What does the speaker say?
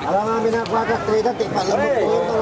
Alamak, binakku agak terlihat di kalimut.